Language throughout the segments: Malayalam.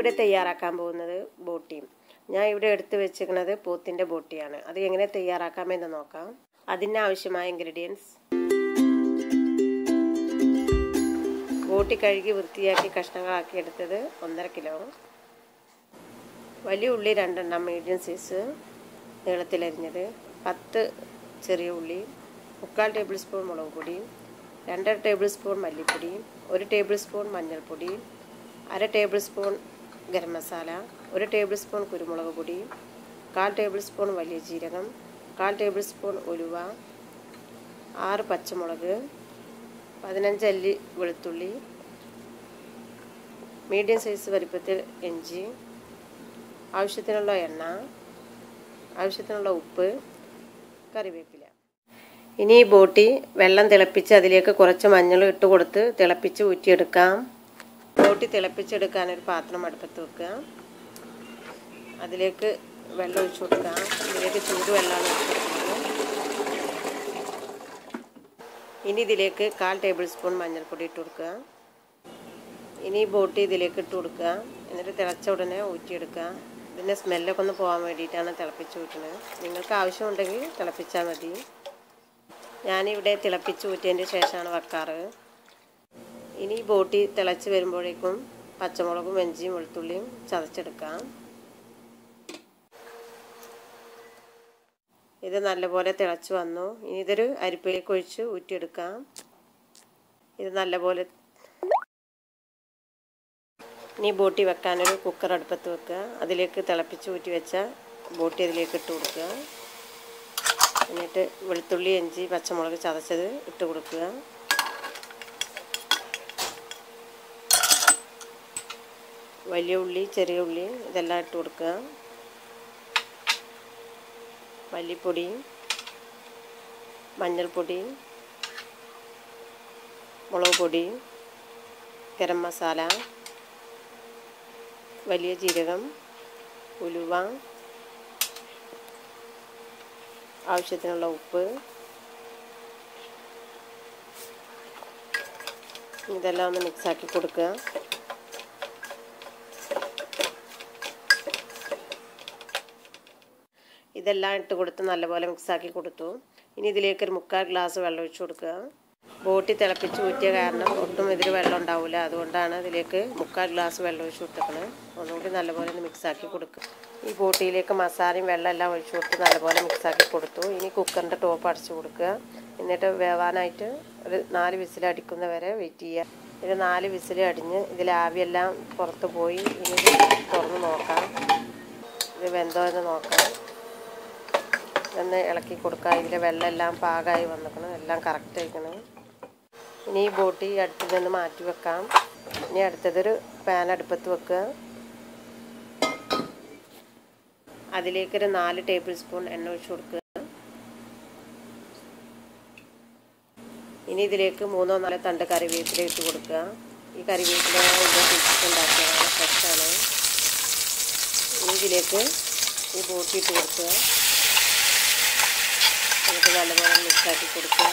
ഇവിടെ തയ്യാറാക്കാൻ പോകുന്നത് ബോട്ടിയും. ഞാൻ ഇവിടെ എടുത്തു വെച്ചിരിക്കുന്നത് പോത്തിന്റെ ബോട്ടിയാണ്. അത് എങ്ങനെ തയ്യാറാക്കാമെന്ന് നോക്കാം. അതിന് ആവശ്യമായ ഇൻഗ്രീഡിയൻസ് ബോട്ടി കഴുകി വൃത്തിയാക്കി കഷ്ണങ്ങളാക്കി എടുത്തത് ഒന്നര കിലോ. വലിയ ഉള്ളി രണ്ടെണ്ണം മീഡിയം സൈസ് നീളത്തിലരിഞ്ഞത് പത്ത് ചെറിയ ഉള്ളി മുക്കാൽ ടേബിൾ സ്പൂൺ മുളക് പൊടി രണ്ടര ടേബിൾ സ്പൂൺ മല്ലിപ്പൊടി ഒരു ടേബിൾ സ്പൂൺ മഞ്ഞൾപ്പൊടി അര ടേബിൾ സ്പൂൺ ഗരം മസാല ഒരു ടേബിൾ സ്പൂൺ കുരുമുളക് പൊടി കാൽ ടേബിൾ സ്പൂൺ വലിയ ജീരകം കാൽ ടേബിൾ സ്പൂൺ ഉലുവ ആറ് പച്ചമുളക് പതിനഞ്ച് അല്ലി വെളുത്തുള്ളി മീഡിയം സൈസ് വലിപ്പത്തിൽ ഇഞ്ചി ആവശ്യത്തിനുള്ള എണ്ണ ആവശ്യത്തിനുള്ള ഉപ്പ് കറിവേപ്പില. ഇനി ഈ ബോട്ടി വെള്ളം തിളപ്പിച്ച് അതിലേക്ക് കുറച്ച് മഞ്ഞൾ ഇട്ട് കൊടുത്ത് തിളപ്പിച്ച് ഊറ്റിയെടുക്കാം. ബോട്ടി തിളപ്പിച്ചെടുക്കാൻ ഒരു പാത്രം അടുപ്പത്ത് വെക്കുക. അതിലേക്ക് വെള്ളം ഒഴിച്ചു കൊടുക്കുക. ഇതിലേക്ക് ചൂട് വെള്ളമാണ് ഒഴിച്ചു ഇനി ഇതിലേക്ക് കാൽ ടേബിൾ സ്പൂൺ മഞ്ഞൾപ്പൊടി ഇട്ട് കൊടുക്കുക. ഇനി ബോട്ടി ഇതിലേക്ക് ഇട്ട് കൊടുക്കുക. എന്നിട്ട് തിളച്ച ഉടനെ ഊറ്റിയെടുക്കുക. പിന്നെ സ്മെല്ലൊക്കെ ഒന്ന് പോകാൻ വേണ്ടിയിട്ടാണ് തിളപ്പിച്ച് ഊറ്റുന്നത്. നിങ്ങൾക്ക് ആവശ്യമുണ്ടെങ്കിൽ തിളപ്പിച്ചാൽ മതി. ഞാനിവിടെ തിളപ്പിച്ച് ഊറ്റിയതിന്റെ ശേഷമാണ് വെക്കാറ്. ഇനി ഈ ബോട്ടി തിളച്ച് വരുമ്പോഴേക്കും പച്ചമുളകും വെഞ്ചിയും വെളുത്തുള്ളിയും ചതച്ചെടുക്കാം. ഇത് നല്ലപോലെ തിളച്ച് വന്നു. ഇനി ഇതൊരു അരിപ്പയിലേക്ക് ഒഴിച്ച് ഊറ്റിയെടുക്കാം. ഇത് നല്ലപോലെ ഇനി ബോട്ടി വെക്കാനൊരു കുക്കർ അടുപ്പത്ത് വെക്കുക. അതിലേക്ക് തിളപ്പിച്ച് ഊറ്റി വെച്ച ബോട്ടി അതിലേക്ക് ഇട്ട് കൊടുക്കുക. എന്നിട്ട് വെളുത്തുള്ളി ഇഞ്ചി പച്ചമുളക് ചതച്ചത് ഇട്ട് കൊടുക്കുക. വലിയ ഉള്ളി ചെറിയ ഉള്ളി ഇതെല്ലാം ഇട്ട് കൊടുക്കുക. മല്ലിപ്പൊടി മഞ്ഞൾപ്പൊടി മുളക് പൊടി ഗരം മസാല വലിയ ജീരകം ഉലുവ ആവശ്യത്തിനുള്ള ഉപ്പ് ഇതെല്ലാം ഒന്ന് മിക്സാക്കി കൊടുക്കുക. ഇതെല്ലാം ഇട്ട് കൊടുത്ത് നല്ലപോലെ മിക്സാക്കി കൊടുത്തു. ഇനി ഇതിലേക്ക് ഒരു മുക്കാൽ ഗ്ലാസ് വെള്ളം ഒഴിച്ചു കൊടുക്കുക. ബോട്ടി തിളപ്പിച്ച് ഊറ്റിയ കാരണം ഒട്ടും ഇതിൽ വെള്ളം ഉണ്ടാവില്ല അതുകൊണ്ടാണ് ഇതിലേക്ക് മുക്കാൽ ഗ്ലാസ് വെള്ളം ഒഴിച്ചു കൊടുത്തേക്കണത് ഒന്നുകൂടി നല്ലപോലെ ഒന്ന് മിക്സാക്കി കൊടുക്കുക. ഈ ബോട്ടിയിലേക്ക് മസാലയും വെള്ളം എല്ലാം ഒഴിച്ചു കൊടുത്ത് നല്ലപോലെ മിക്സാക്കി കൊടുത്തു. ഇനി കുക്കറിന്റെ ടോപ്പ് അടച്ചു കൊടുക്കുക. എന്നിട്ട് വേവാനായിട്ട് ഒരു നാല് വിസിൽ അടിക്കുന്ന വരെ വെയിറ്റ് ചെയ്യുക. ഇത് നാല് വിസിൽ അടിഞ്ഞ് ഇതിൽ ആവിയെല്ലാം പുറത്ത് പോയി. ഇനി തുറന്ന് നോക്കാം. ഇത് വെന്തോ എന്ന് നോക്കാം. ഒന്ന് ഇളക്കി കൊടുക്കുക. ഇതിലെ വെള്ളം എല്ലാം പാകമായി വന്നിക്കണം എല്ലാം കറക്റ്റ് ആയിക്കണം ഇനി ഈ ബോട്ടി അടുത്തിൽ നിന്ന് മാറ്റി വെക്കാം. ഇനി അടുത്തതൊരു പാൻ അടുപ്പത്ത് വെക്കുക. അതിലേക്കൊരു നാല് ടേബിൾ സ്പൂൺ എണ്ണ ഒഴിച്ച് കൊടുക്കുക. ഇനി ഇതിലേക്ക് മൂന്നോ നാലോ തണ്ട് കറിവേപ്പില ഇട്ട് കൊടുക്കുക. ഈ കറിവേപ്പില ഉണ്ടാക്കിയതാണ് ഫ്രഷാണ് ഇനി ഇതിലേക്ക് ഈ ബോട്ടി ഇട്ട് കൊടുക്കുക. എന്നിട്ട് നല്ലപോലെ മിക്സാക്കി കൊടുക്കുക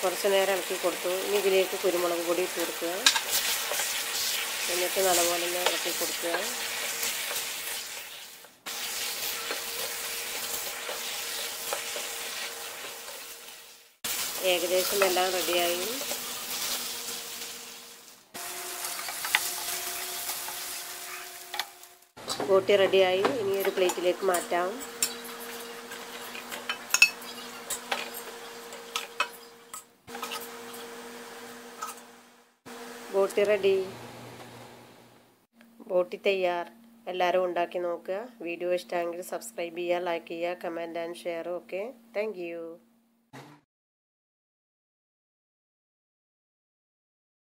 കുറച്ച് നേരം ഇളക്കി കൊടുത്തു. ഇനി ഇതിലേക്ക് കുരുമുളക് പൊടി ഇട്ട് കൊടുക്കുക. എന്നിട്ട് നല്ലപോലെ ഇളക്കി കൊടുക്കുക. ഏകദേശം എല്ലാം റെഡിയായി. ബോട്ടി റെഡിയായി. ഇനി ഒരു പ്ലേറ്റിലേക്ക് മാറ്റാം. ബോട്ടി റെഡി. ബോട്ടി തയ്യാർ. എല്ലാവരും ഉണ്ടാക്കി നോക്കുക. വീഡിയോ ഇഷ്ടമെങ്കിൽ സബ്സ്ക്രൈബ് ചെയ്യുക ലൈക്ക് ചെയ്യുക comment and share okay thank